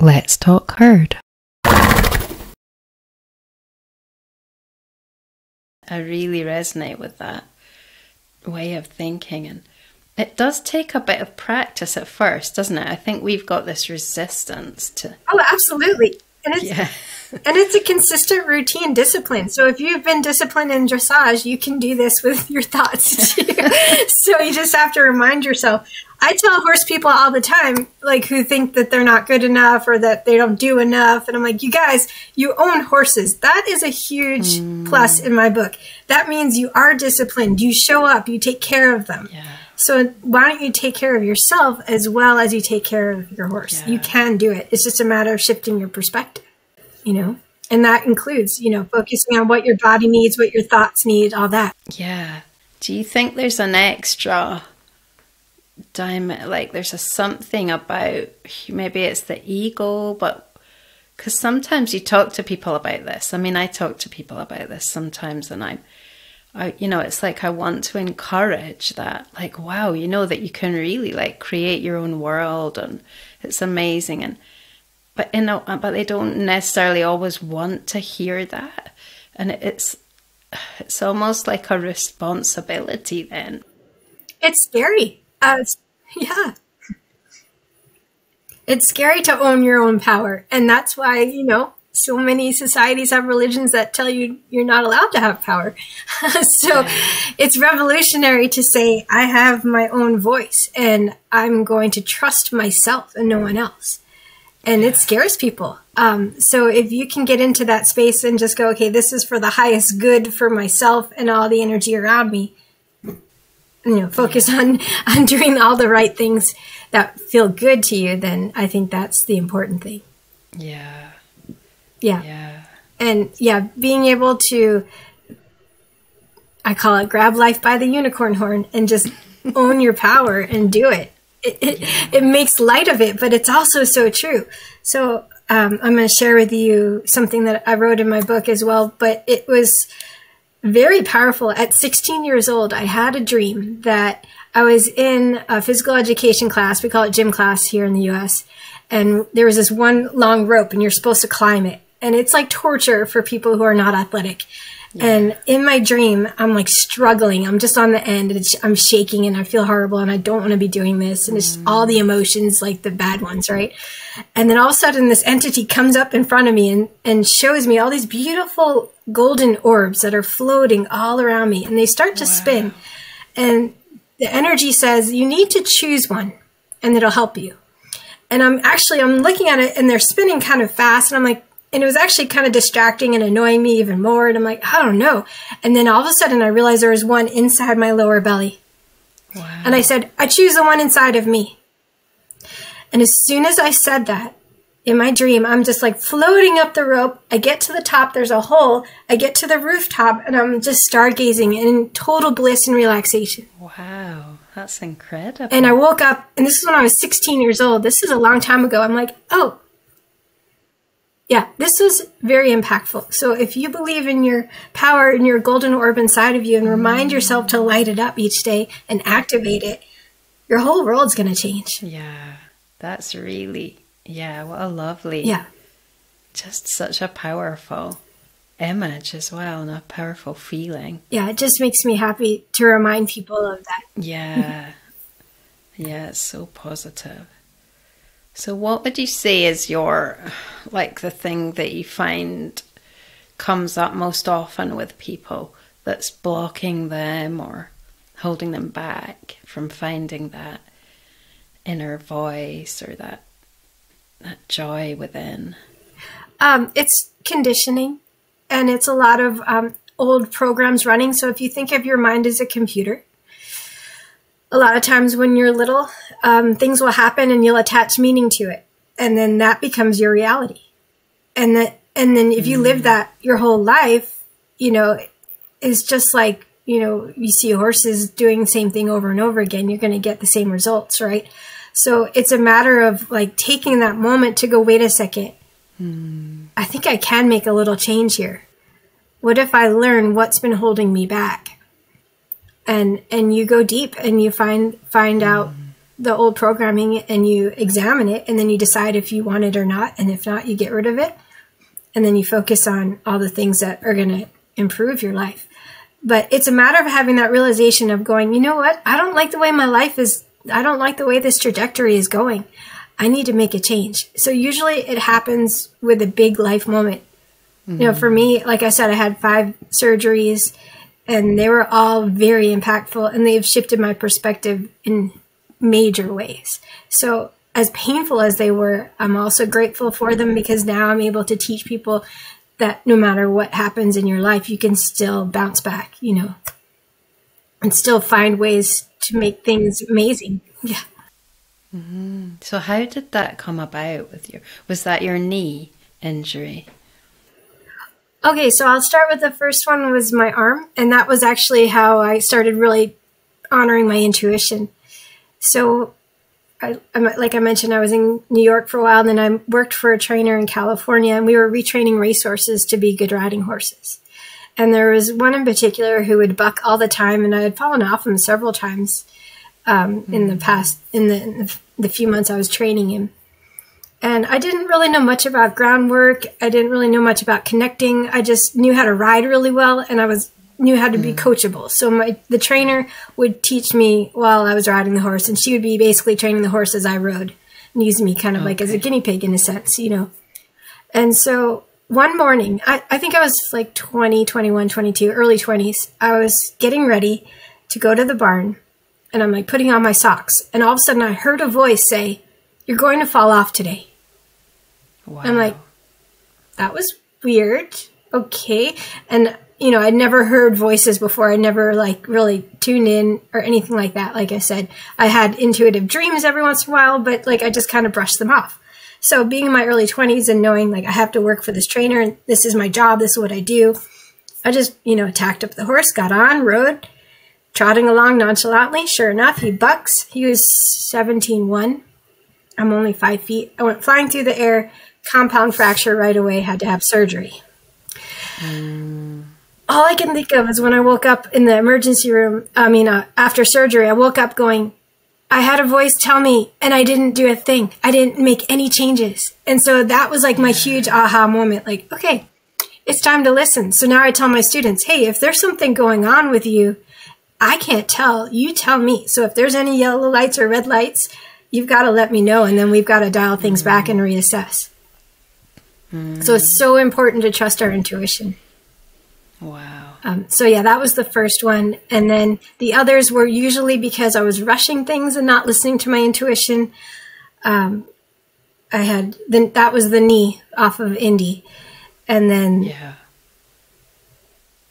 Let's talk herd. I really resonate with that way of thinking and it does take a bit of practice at first, doesn't it? I think we've got this resistance to Oh, absolutely. And it's Yeah. and it's a consistent routine discipline. So if you've been disciplined in dressage, you can do this with your thoughts too. so you just have to remind yourself. I tell horse people all the time, like who think that they're not good enough or that they don't do enough. And I'm like, you guys, you own horses. That is a huge mm. plus in my book. That means you are disciplined. You show up, you take care of them. Yeah. So why don't you take care of yourself as well as you take care of your horse? Yeah. You can do it. It's just a matter of shifting your perspective, you know? And that includes, you know, focusing on what your body needs, what your thoughts need, all that. Yeah. Do you think there's an extra diamond? Like there's a something about maybe it's the ego, but because sometimes you talk to people about this. I mean, I talk to people about this sometimes, and I'm, I, you know, it's like I want to encourage that. Like, wow, you know that you can really like create your own world, and it's amazing. And but you know, uh, but they don't necessarily always want to hear that, and it's it's almost like a responsibility then. It's scary. Uh, yeah. It's scary to own your own power. And that's why, you know, so many societies have religions that tell you you're not allowed to have power. so it's revolutionary to say, I have my own voice and I'm going to trust myself and no one else. And it scares people. Um, so if you can get into that space and just go, okay, this is for the highest good for myself and all the energy around me, you know focus on on doing all the right things that feel good to you then i think that's the important thing. Yeah, yeah, yeah, and yeah being able to i call it grab life by the unicorn horn and just own your power and do it. It, it, it makes light of it but it's also so true. So um, i'm going to share with you something that i wrote in my book as well but it was very powerful. At 16 years old, I had a dream that I was in a physical education class. We call it gym class here in the US. And there was this one long rope, and you're supposed to climb it. And it's like torture for people who are not athletic. And in my dream, I'm like struggling. I'm just on the end. And it's, I'm shaking and I feel horrible and I don't want to be doing this. And it's all the emotions, like the bad ones, right? And then all of a sudden, this entity comes up in front of me and, and shows me all these beautiful golden orbs that are floating all around me. And they start to spin. And the energy says, you need to choose one and it'll help you. And I'm actually, I'm looking at it and they're spinning kind of fast. And I'm like, and it was actually kind of distracting and annoying me even more. And I'm like, I don't know. And then all of a sudden I realized there was one inside my lower belly. wow. And I said, I choose the one inside of me. And as soon as I said that, in my dream, I'm just like floating up the rope. I get to the top, there's a hole. I get to the rooftop, and I'm just stargazing in total bliss and relaxation. wow, that's incredible. And I woke up, and this is when I was 16 years old. This is a long time ago. I'm like, oh, yeah, this was very impactful. So if you believe in your power and your golden orb inside of you and remind yourself to light it up each day and activate it, your whole world's going to change. yeah, that's really yeah. What a lovely Yeah. just such a powerful image as well, and a powerful feeling. Yeah, it just makes me happy to remind people of that. Yeah. yeah, it's so positive. So what would you say is your like the thing that you find comes up most often with people that's blocking them or holding them back from finding that inner voice or that that joy within? Um, it's conditioning, and it's a lot of um, old programs running. So if you think of your mind as a computer, a lot of times when you're little, um, things will happen and you'll attach meaning to it, and then that becomes your reality. And that, and then if you live that your whole life, you know, it's just like you know you see horses doing the same thing over and over again. You're going to get the same results, right? So it's a matter of like taking that moment to go, wait a second. I think I can make a little change here. What if I learn what's been holding me back? And and you go deep and you find find out the old programming and you examine it and then you decide if you want it or not. And if not you get rid of it. And then you focus on all the things that are going to improve your life. But it's a matter of having that realization of going you know what? I don't like the way my life is i don't like the way this trajectory is going. I need to make a change. So usually it happens with a big life moment. Mm-hmm. you know for me like i said i had five surgeries and they were all very impactful and they've shifted my perspective in major ways. So, as painful as they were, I'm also grateful for them because now I'm able to teach people that no matter what happens in your life, you can still bounce back, you know, and still find ways to make things amazing. Yeah. Mm-hmm. So, how did that come about with you? Was that your knee injury? Okay, so I'll start with the first one was my arm, and that was actually how I started really honoring my intuition. So, I, like I mentioned, I was in New York for a while, and then I worked for a trainer in California, and we were retraining racehorses to be good riding horses. And there was one in particular who would buck all the time, and I had fallen off him several times um, mm. in the past in the, in the the few months I was training him. And I didn't really know much about groundwork. I didn't really know much about connecting. I just knew how to ride really well, and I was knew how to be mm. coachable. So my the trainer would teach me while I was riding the horse, and she would be basically training the horse as I rode, and using me kind of okay. like as a guinea pig in a sense, you know. And so one morning, I, I think I was like 20, 21, 22, early 20s. I was getting ready to go to the barn, and I'm like putting on my socks, and all of a sudden I heard a voice say, "You're going to fall off today." Wow. I'm like, that was weird. Okay, and you know, I'd never heard voices before. I never like really tuned in or anything like that. Like I said, I had intuitive dreams every once in a while, but like I just kind of brushed them off. So being in my early 20s and knowing like I have to work for this trainer and this is my job, this is what I do, I just, you know, tacked up the horse, got on, rode, trotting along nonchalantly. Sure enough, he bucks. He was 17-1. I'm only five feet. I went flying through the air, compound fracture right away, had to have surgery. Mm all I can think of is when I woke up in the emergency room. I mean, uh, after surgery, I woke up going, I had a voice tell me, and I didn't do a thing. I didn't make any changes. And so that was like my huge aha moment like, okay, it's time to listen. So now I tell my students, hey, if there's something going on with you, I can't tell. You tell me. So if there's any yellow lights or red lights, you've got to let me know, and then we've got to dial things back and reassess. Mm. So it's so important to trust our intuition. Wow. Um, so yeah, that was the first one, and then the others were usually because I was rushing things and not listening to my intuition. Um, I had then that was the knee off of Indy, and then yeah.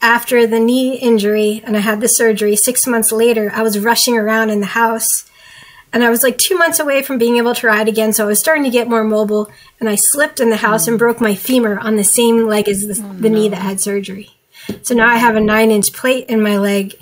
After the knee injury and I had the surgery, six months later, I was rushing around in the house and I was like two months away from being able to ride again. So I was starting to get more mobile and I slipped in the house mm. and broke my femur on the same leg as the, oh, the no. knee that had surgery. So now I have a nine inch plate in my leg.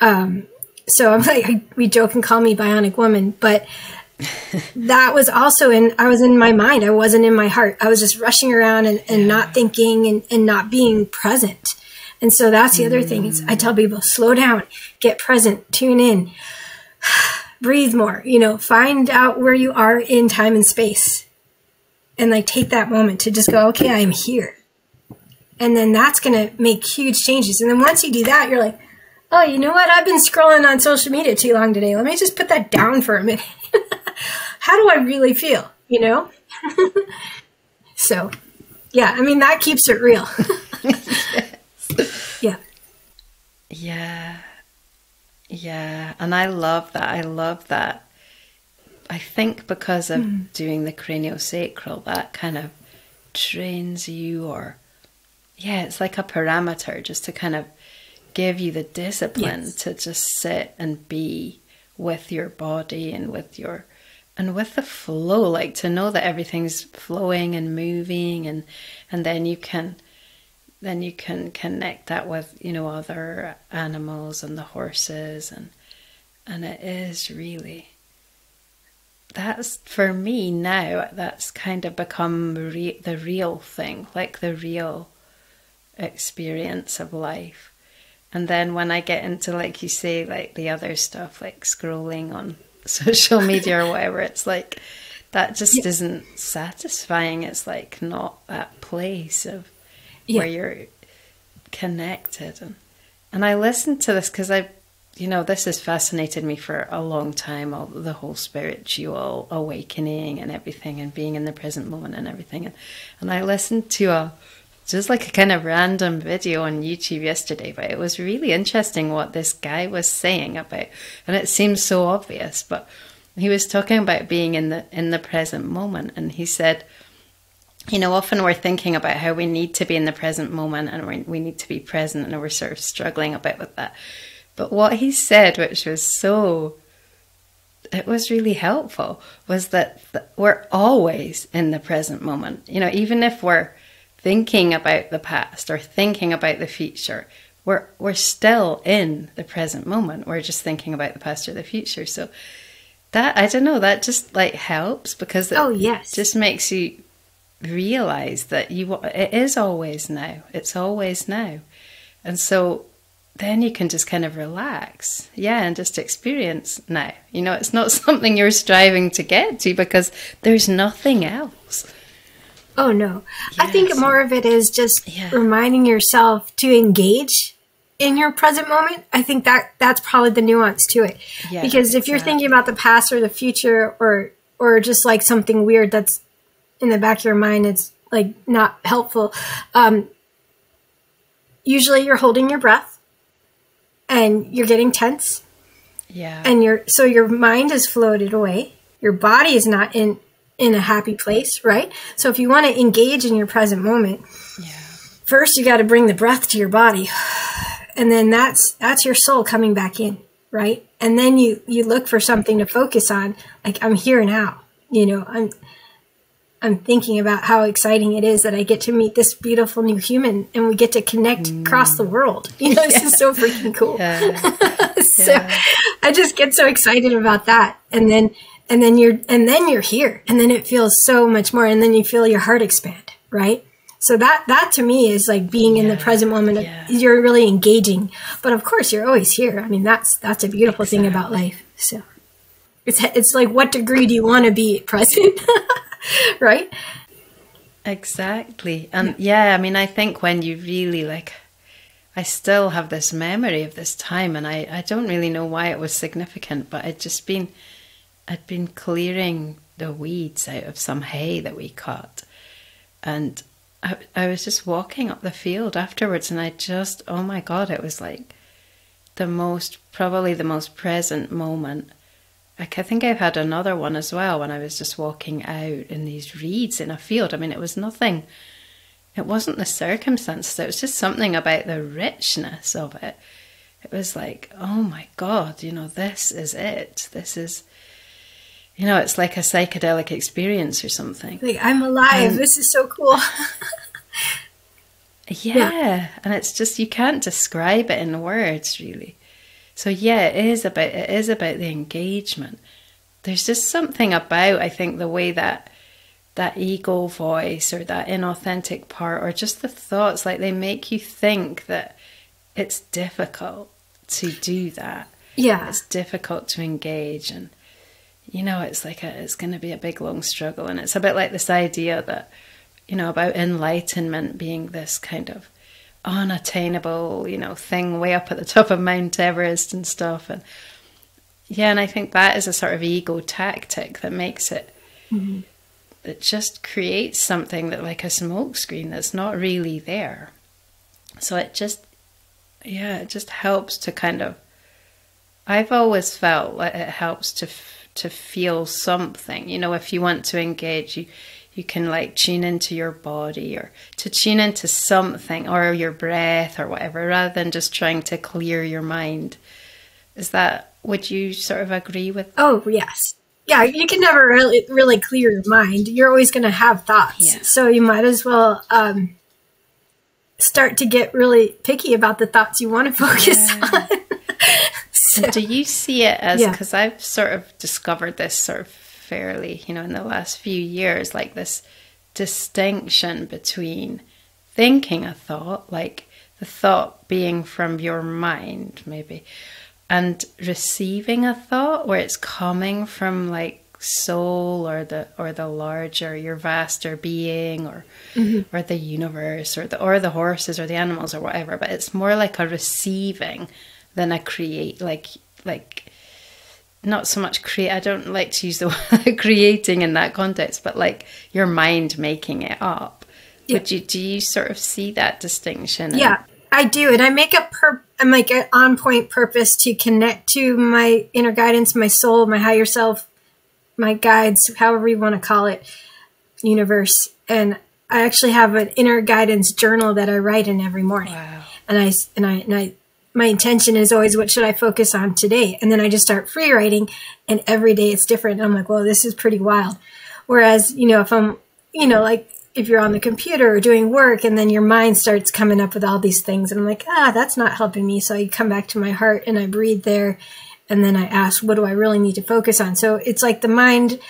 Um, so I'm like, we joke and call me Bionic Woman, but that was also in, I was in my mind. I wasn't in my heart. I was just rushing around and, and yeah. not thinking and, and not being present. And so that's the mm. other thing is I tell people, slow down, get present, tune in, breathe more, you know, find out where you are in time and space. And like take that moment to just go, okay, I'm here. And then that's going to make huge changes. And then once you do that, you're like, oh, you know what? I've been scrolling on social media too long today. Let me just put that down for a minute. How do I really feel? You know? so, yeah, I mean, that keeps it real. yes. Yeah. Yeah. Yeah. And I love that. I love that. I think because of mm. doing the craniosacral, that kind of trains you or yeah, it's like a parameter just to kind of give you the discipline yes. to just sit and be with your body and with your and with the flow like to know that everything's flowing and moving and and then you can then you can connect that with you know other animals and the horses and and it is really that's for me now that's kind of become re- the real thing like the real experience of life. And then when I get into, like you say, like the other stuff, like scrolling on social media or whatever. It's like that just yeah. isn't satisfying. It's like not that place of yeah. where you're connected. And, and I listened to this because I, you know, this has fascinated me for a long time, all the whole spiritual awakening and everything and being in the present moment and everything. And, and I listened to a, just like a kind of random video on YouTube yesterday, but it was really interesting what this guy was saying about, and it seems so obvious, but he was talking about being in the in the present moment, and he said, you know, often we're thinking about how we need to be in the present moment and we we need to be present, and we're sort of struggling a bit with that. But what he said, which was so it was really helpful was that we're always in the present moment. You know, even if we're thinking about the past or thinking about the future, we're we're still in the present moment. We're just thinking about the past or the future. So that I don't know, that just like helps because it oh, yes. just makes you realize that you it is always now. It's always now. And so then you can just kind of relax. Yeah, and just experience now. You know, it's not something you're striving to get to because there's nothing else. Oh no. Yes. I think more of it is just yeah. reminding yourself to engage in your present moment. I think that that's probably the nuance to it. Yeah, because if you're thinking about the past or the future or or just like something weird that's in the back of your mind it's like not helpful. Um usually you're holding your breath and you're getting tense. Yeah. And your so your mind is floated away. Your body is not in in a happy place, right? So if you want to engage in your present moment, yeah. first you got to bring the breath to your body. And then that's that's your soul coming back in, right? And then you you look for something to focus on, like I'm here now. You know, I'm I'm thinking about how exciting it is that I get to meet this beautiful new human and we get to connect mm. across the world. You know, this is so freaking cool. Yeah. so yeah. I just get so excited about that. And then and then you're and then you're here and then it feels so much more and then you feel your heart expand right so that that to me is like being yeah, in the present moment yeah. you're really engaging but of course you're always here i mean that's that's a beautiful exactly. thing about life so it's it's like what degree do you want to be present right exactly and yeah. yeah i mean i think when you really like I still have this memory of this time, and I, I don't really know why it was significant, but it just been I'd been clearing the weeds out of some hay that we cut. And I, I was just walking up the field afterwards, and I just, oh my God, it was like the most, probably the most present moment. Like, I think I've had another one as well when I was just walking out in these reeds in a field. I mean, it was nothing, it wasn't the circumstances, it was just something about the richness of it. It was like, oh my God, you know, this is it. This is you know, it's like a psychedelic experience or something. Like I'm alive. Um, this is so cool. yeah, yeah, and it's just you can't describe it in words really. So yeah, it is about it is about the engagement. There's just something about I think the way that that ego voice or that inauthentic part or just the thoughts like they make you think that it's difficult to do that. Yeah. It's difficult to engage and you know, it's like a, it's going to be a big long struggle, and it's a bit like this idea that, you know, about enlightenment being this kind of unattainable, you know, thing way up at the top of Mount Everest and stuff, and yeah, and I think that is a sort of ego tactic that makes it. Mm-hmm. It just creates something that, like a smokescreen, that's not really there. So it just, yeah, it just helps to kind of. I've always felt like it helps to to feel something. You know, if you want to engage, you you can like tune into your body or to tune into something or your breath or whatever, rather than just trying to clear your mind. Is that would you sort of agree with? Oh yes. Yeah, you can never really really clear your mind. You're always going to have thoughts, yeah. so you might as well um, start to get really picky about the thoughts you want to focus yeah. on. so, do you see it as because yeah. I've sort of discovered this sort of fairly, you know, in the last few years, like this distinction between thinking a thought, like the thought being from your mind, maybe, and receiving a thought where it's coming from like soul or the or the larger your vaster being or mm-hmm. or the universe or the or the horses or the animals or whatever but it's more like a receiving than a create like like not so much create i don't like to use the word creating in that context but like your mind making it up yeah. would you do you sort of see that distinction yeah i do and i make a per i'm like an on point purpose to connect to my inner guidance my soul my higher self my guides, however you want to call it, universe. And I actually have an inner guidance journal that I write in every morning. Wow. And I and I and I my intention is always what should I focus on today? And then I just start free writing and every day it's different. And I'm like, well, this is pretty wild. Whereas, you know, if I'm, you know, like if you're on the computer or doing work and then your mind starts coming up with all these things and I'm like, ah, that's not helping me. So I come back to my heart and I breathe there and then I ask, what do I really need to focus on? So it's like the mind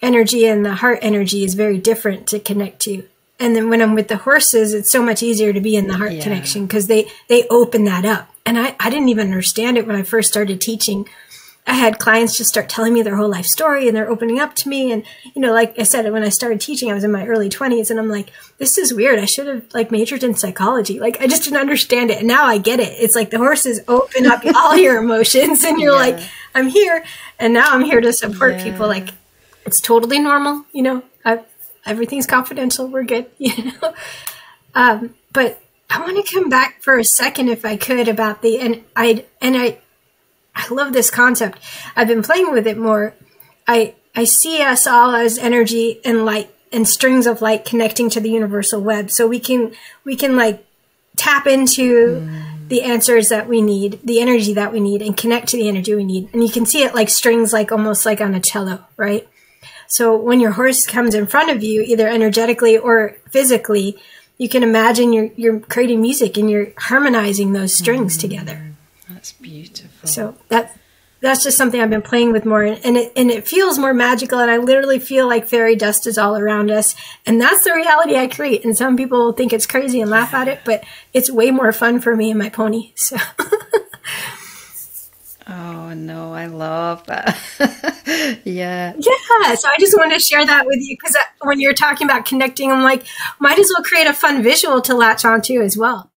energy and the heart energy is very different to connect to. And then when I'm with the horses, it's so much easier to be in the heart yeah. connection because they, they open that up. And I, I didn't even understand it when I first started teaching I had clients just start telling me their whole life story and they're opening up to me. And, you know, like I said, when I started teaching, I was in my early 20s and I'm like, this is weird. I should have like majored in psychology. Like I just didn't understand it. And now I get it. It's like the horses open up all your emotions and you're yeah. like, I'm here. And now I'm here to support yeah. people. Like it's totally normal. You know, I, everything's confidential. We're good. You know, um, but I want to come back for a second, if I could, about the and I and I I love this concept. I've been playing with it more. I I see us all as energy and light and strings of light connecting to the universal web. So we can we can like tap into mm. the answers that we need, the energy that we need, and connect to the energy we need. And you can see it like strings, like almost like on a cello, right? So when your horse comes in front of you, either energetically or physically, you can imagine you're you're creating music and you're harmonizing those strings mm. together. That's beautiful. So that that's just something I've been playing with more, and it and it feels more magical. And I literally feel like fairy dust is all around us, and that's the reality I create. And some people think it's crazy and laugh at it, but it's way more fun for me and my pony. So. Oh no, I love that. yeah. Yeah. So I just want to share that with you because uh, when you're talking about connecting, I'm like, might as well create a fun visual to latch onto as well.